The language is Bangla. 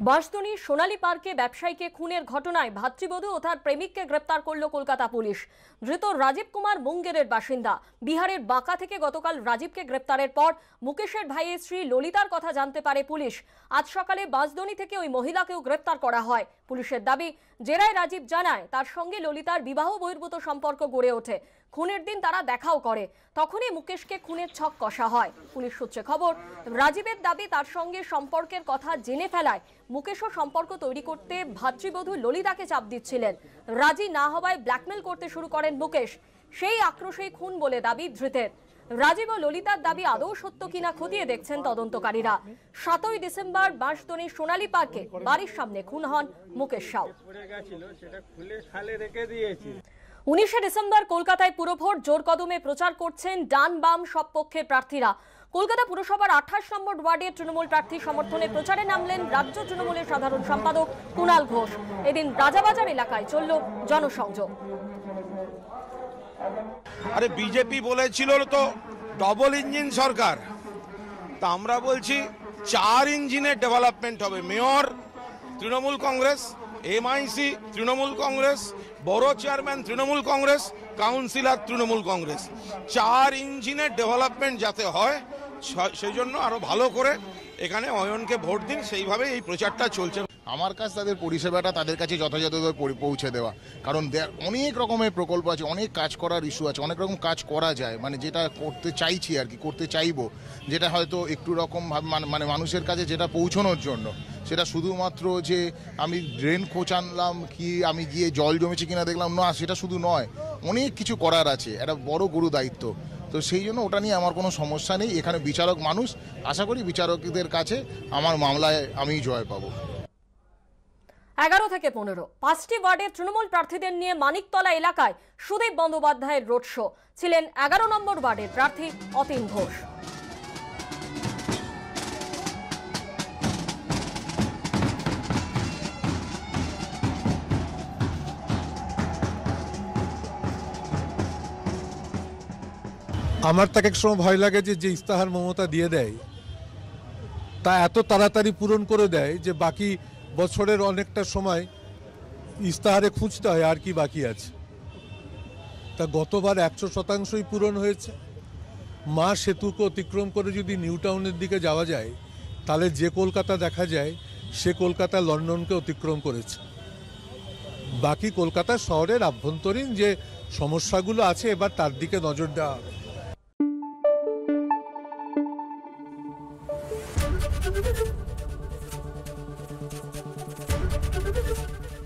বাঁশদনী সোনালী পার্কে ব্যবসায়ীকে খুনের ঘটনায় ভাতৃবধূ ও তার প্রেমিককে গ্রেপ্তার করল কলকাতা পুলিশ। ধৃত রাজীব কুমার মুঙ্গেরের বাসিন্দা। বিহারের বাঁকা থেকে গতকাল রাজীবকে গ্রেপ্তারের পর মুকেশের ভাইয়ের স্ত্রী ললিতার কথা জানতে পারে পুলিশ। আজ সকালে বাঁশদনী থেকে ওই মহিলাকেও গ্রেপ্তার করা হয় পুলিশের দাবি। জেরায় রাজীব জানায়, তার সঙ্গে ললিতার বিবাহ বহির্ভূত সম্পর্ক গড়ে ওঠে। খুনের দিন তারা দেখাও করে। তখনই মুকেশকে খুনের ছক কষা হয়। পুলিশ সূত্রে খবর, রাজীবের দাবি তার সঙ্গে সম্পর্কের কথা জেনে ফেলায়। মুকেশও সম্পর্ক তৈরি করতে ভাতৃবধূ ললিতাকে চাপ দিচ্ছিলেন। রাজি না হওয়ায় ব্ল্যাকমেল করতে শুরু করেন মুকেশ। সেই আক্রোশেই খুন বলে দাবি ধৃতের। রাজীব ও ললিতার দাবি আদৌ সত্য কিনা খতিয়ে দেখছেন তদন্তকারীরা। সাতই ডিসেম্বর বাঁশদনী সোনালী পার্কে বাড়ির সামনে খুন হন মুকেশ সাউ। উনিশে ডিসেম্বর কলকাতায় পুরভোট জোর কদমে প্রচার করছেন ডান বাম সব পক্ষের প্রার্থীরা। কলকাতা পুরসভার আঠাশ নম্বর ওয়ার্ডের তৃণমূল প্রার্থী সমর্থনে প্রচারে নামলেন রাজ্য তৃণমূলের সাধারণ সম্পাদক কুণাল ঘোষ। এদিন রাজাবাজার এলাকায় চলল জনসংযোগ। আরে বিজেপি বলেছিল তো ডবল ইঞ্জিন সরকার। তা আমরা বলছি, চার ইঞ্জিনের ডেভেলপমেন্ট হবে। মেয়র, তৃণমূল কংগ্রেস এমআইসি তৃণমূল কংগ্রেস বড় চেয়ারম্যান তৃণমূল কংগ্রেস কাউন্সিলর তৃণমূল কংগ্রেস চার ইঞ্জিনের ডেভেলপমেন্ট যাতে হয় সেই জন্য আরও ভালো করে এখানে অয়নকে ভোট দিন সেইভাবে এই প্রচারটা চলছে। আমার কাছে তাদের পরিষেবাটা তাদের কাছে যথাযথভাবে পৌঁছে দেওয়া। কারণ অনেক রকমের প্রকল্প আছে, অনেক কাজ করার ইস্যু আছে, অনেক রকম কাজ করা যায়। মানে যেটা করতে চাইছি আর কি, করতে চাইব, যেটা হয়তো একটু রকম মানে- মানে মানুষের কাছে যেটা পৌঁছানোর জন্য। সেটা শুধুমাত্র যে আমি ড্রেন খোঁচ আনলাম কি আমি গিয়ে জল জমেছে কিনা দেখলাম, না, সেটা শুধু নয়। অনেক কিছু করার আছে, একটা বড় গুরু দায়িত্ব। তো সেই জন্য ওটা নিয়ে আমার কোনো সমস্যা নেই, এখানে বিচারক মানুষ, আশা করি বিচারকদের কাছে আমার মামলায় আমি জয় পাবো। এগারো থেকে পনেরো। পাঁচটি ওয়ার্ডের তৃণমূল প্রার্থীদের নিয়ে মানিকতলা এলাকায় সুদীপ বন্দ্যোপাধ্যায়ের রোড শো। ছিলেন এগারো নম্বর ওয়ার্ডের প্রার্থী অতীন ঘোষ। আমার তাকে এক সময় ভয় লাগে যে যে ইস্তাহার মমতা দিয়ে দেয়, তা এত তাড়াতাড়ি পূরণ করে দেয় যে, বাকি বছরের অনেকটা সময় ইস্তাহারে খুঁজতে হয় আর কি বাকি আছে। তা গতবার একশো শতাংশই পূরণ হয়েছে। মা সেতুকে অতিক্রম করে যদি নিউ টাউনের দিকে যাওয়া যায়, তাহলে যে কলকাতা দেখা যায়, সে কলকাতা লন্ডনকে অতিক্রম করেছে। বাকি কলকাতা শহরের আভ্যন্তরীণ যে সমস্যাগুলো আছে, এবার তার দিকে নজর দেওয়া হবে।